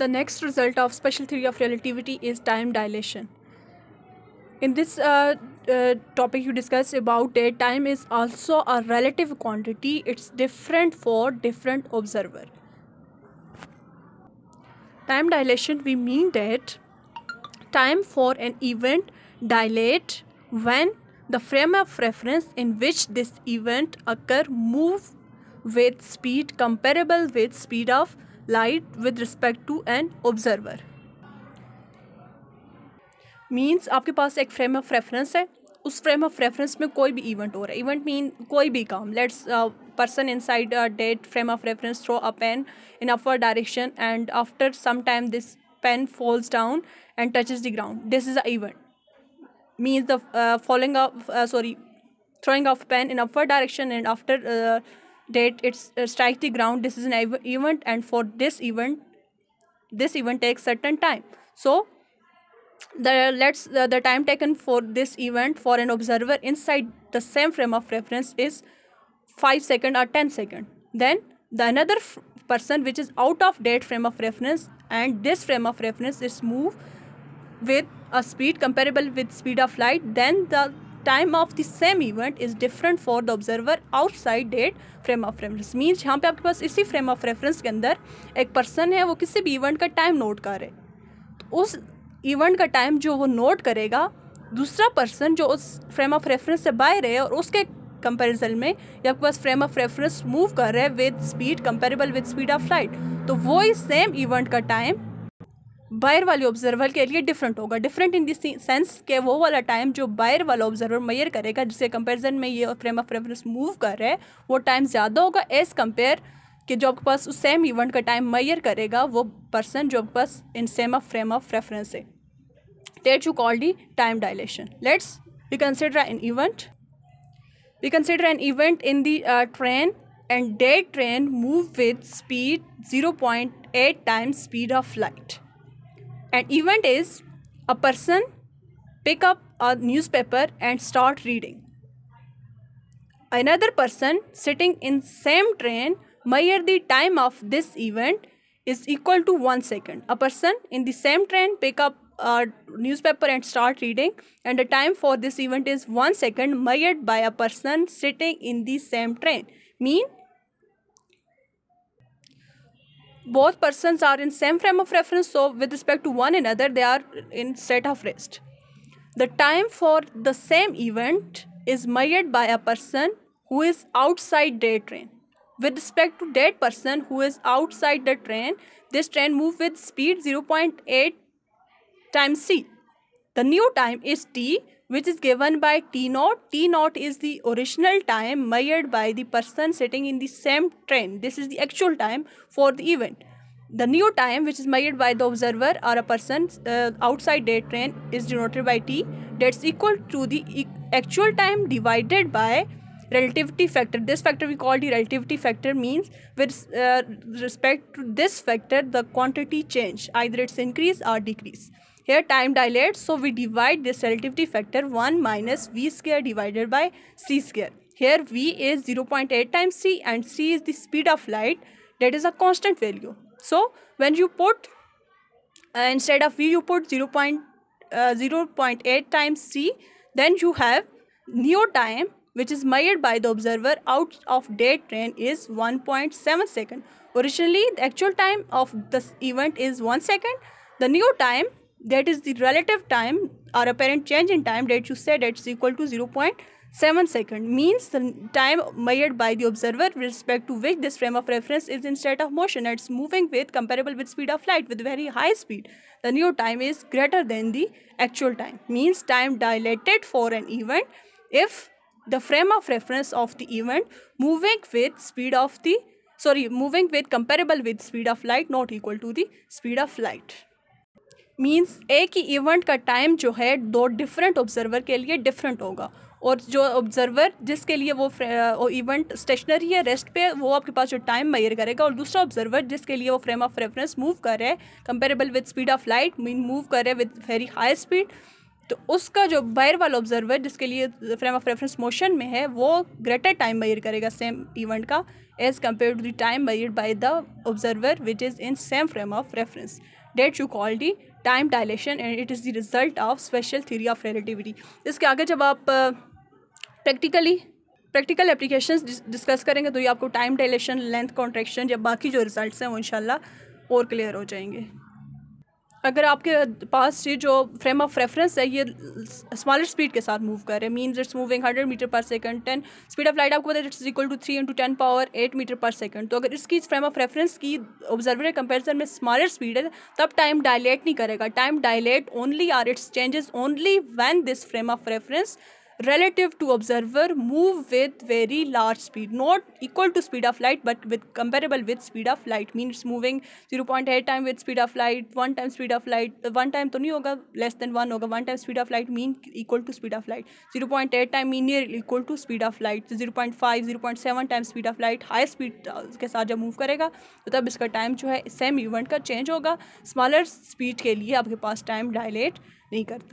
The next result of special theory of relativity is time dilation. In this uh, uh, topic, you discuss about that time is also a relative quantity. It's different for different observer. Time dilation, we mean that time for an event dilate when the frame of reference in which this event occur move with speed comparable with speed of light with respect to an observer means आपके पास एक frame of reference है उस frame of reference में कोई भी event हो रहा है इवेंट मीन कोई भी काम let's person inside a dead frame of reference throw a pen in upward direction and after some time this pen falls down and touches the ground this is the event means the uh, falling of uh, sorry throwing of pen in upward direction and after uh, that it's uh, strike the ground this is an event and for this event this event takes certain time. So the let's uh, the time taken for this event for an observer inside the same frame of reference is 5 second or 10 second. Then the another person which is out of that frame of reference and this frame of reference is move with a speed comparable with speed of light then the time of the same event is different for the observer outside that frame of reference means यहाँ पे आपके पास इसी frame of reference के अंदर एक person है, वो किसी भी इवेंट का टाइम नोट कर। रहे तो उस इवेंट का टाइम जो वो नोट करेगा, दूसरा पर्सन जो उस फ्रेम ऑफ़ रेफरेंस से बाहर है और उसके कंपेरिजन में या आपके पास फ्रेम ऑफ़ रेफरेंस मूव कर रहे हैं with speed comparable with speed of light तो वही सेम इवेंट का टाइम बाहर वाले ऑब्जर्वर के लिए डिफरेंट होगा। डिफरेंट इन दिस सेंस के वो वाला टाइम जो बायर वाला ऑब्जर्वर मैयर करेगा जिसके कंपेरिजन में ये फ्रेम ऑफ़ रेफरेंस मूव कर रहा है वो टाइम ज़्यादा होगा। एज़ कंपेयर कि जो आपके पास उस सेम इवेंट का टाइम मैयर करेगा वो पर्सन जो आपके पास in same of frame of reference है। That you call the time dilation let's we consider an event we We consider an event in the uh, train and that train move with speed 0.8 times speed of light. An event is a person pick up a newspaper and start reading. Another person sitting in same train measure the time of this event is equal to 1 second. A person in the same train pick up a newspaper and start reading and the time for this event is 1 second measured by a person sitting in the same train mean both persons are in same frame of reference so with respect to one another they are in state of rest the time for the same event is measured by a person who is outside their train with respect to that person who is outside the train this train move with speed 0.8 times c. The new time is t which is given by t naught. t naught is the original time measured by the person sitting in the same train. This is the actual time for the event. The new time which is measured by the observer or a person uh, outside that train is denoted by t that's equal to the e actual time divided by relativity factor this factor we call the relativity factor means with uh, respect to this factor the quantity change either it's increase or decrease here time dilates, so we divide this relativity factor 1 minus v square divided by c square. Here v is 0.8 times c and c is the speed of light that is a constant value. So when you put uh, instead of v you put 0. Uh, 0.8 times c then you have new time which is measured by the observer out of dead train is 1.7 second. Originally the actual time of this event is 1 second. The new time that is the relative time or apparent change in time that you said it's equal to 0.7 second means the time measured by the observer with respect to which this frame of reference is in state of motion. It's moving with comparable with speed of light with very high speed. The new time is greater than the actual time. Means time dilated for an event if the frame of reference of the event moving with speed of the sorry moving with comparable with speed of light not equal to the speed of light means एक ही event का time जो है, दो different observer के लिए different होगा। और जो ऑब्जर्वर जिसके लिए वो इवेंट स्टेशनरी है रेस्ट पे, वो आपके पास जो टाइम मैयर करेगा। और दूसरा ऑब्जर्वर जिसके लिए वो फ्रेम ऑफ़ रेफरेंस मूव कर रहे हैं comparable with speed of light mean move कर रहे विद वेरी हाई स्पीड तो उसका जो बाहर वाला ऑब्जर्वर जिसके लिए फ्रेम ऑफ़ रेफरेंस मोशन में है, वो ग्रेटर टाइम मैयर करेगा सेम इवेंट का as compare to the time measured by the observer which is in same frame of reference that you call the time dilation and it is the result of special theory of relativity इसके आगे जब आप practically practical application discuss करेंगे तो ये आपको time dilation length contraction या बाकी जो रिज़ल्ट हैं वो इंशाल्लाह और क्लियर हो जाएँगे। अगर आपके पास ये जो फ्रेम ऑफ़ रेफरेंस है, ये स्मॉलर स्पीड के साथ मूव कर रहे हैं। Means it's moving hundred metre per second then speed of light आपको पता है it's equal to three into ten power eight metre per second तो अगर इसकी फ्रेम ऑफ़ रेफरेंस की ऑब्जर्वर कंपेरिजन में स्मॉलर स्पीड है, तब टाइम डायलेट नहीं करेगा। Time dilate only are it's changes only when this frame of reference relative to observer move with very large speed not equal to speed of light but with comparable with speed of light means moving 0.8 time with speed of light one time speed of light one time तो नहीं होगा less than one होगा one time speed of light mean equal to speed of light 0.8 time mean near equal to speed of light 0.5 0.7 time speed of light high speed के साथ जब move करेगा तो तब इसका टाइम जो है सेम इवेंट का चेंज होगा स्मॉलर स्पीड के लिए आपके पास टाइम डायलेट नहीं करता